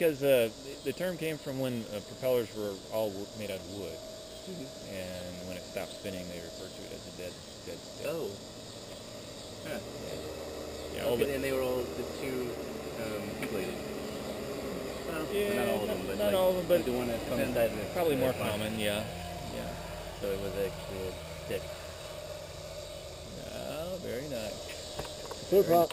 because uh, the term came from when uh, propellers were all made out of wood, Mm-hmm. and when it stopped spinning, they referred to it as a dead, dead stick. Oh. Huh. Yeah, all okay, the- and they were all the two um, two-bladed. Well, Yeah, not all of them, but not like, all of them, but the one that comes and inside the probably more fine. common. Yeah, yeah. So it was actually a stick. Oh, very nice. Flip flop.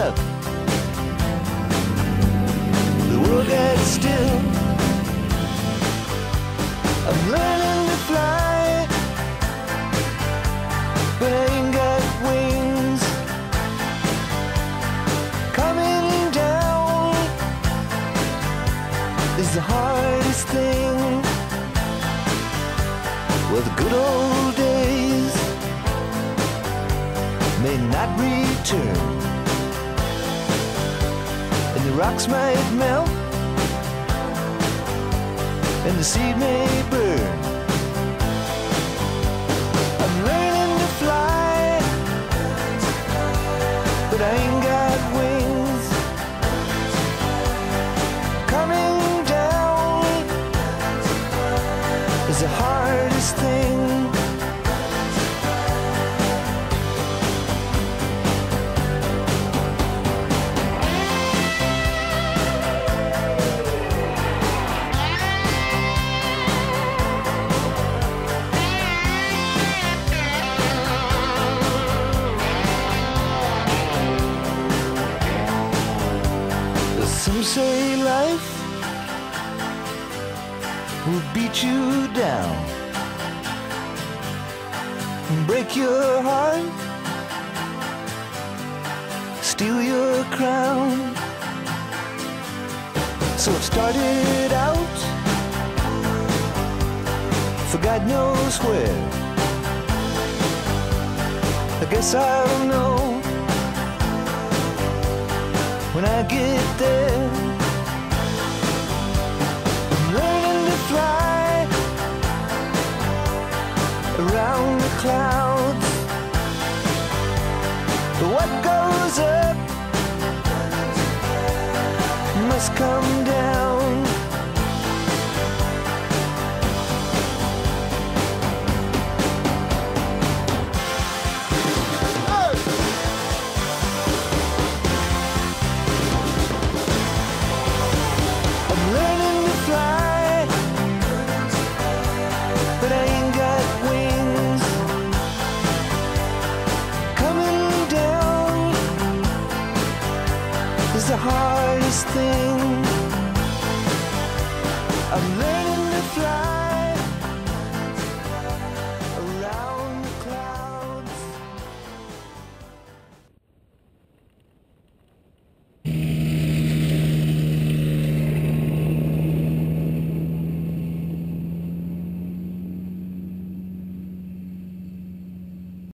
still. I'm learning to fly, but I got wings. Coming down is the hardest thing. Well, the good old days may not return and the rocks might melt, and the seed may burn. Some say life will beat you down, and break your heart, steal your crown. So it started out for God knows where. I guess I'll know when I get there. I'm learning to fly around the clouds. But what goes up must come down.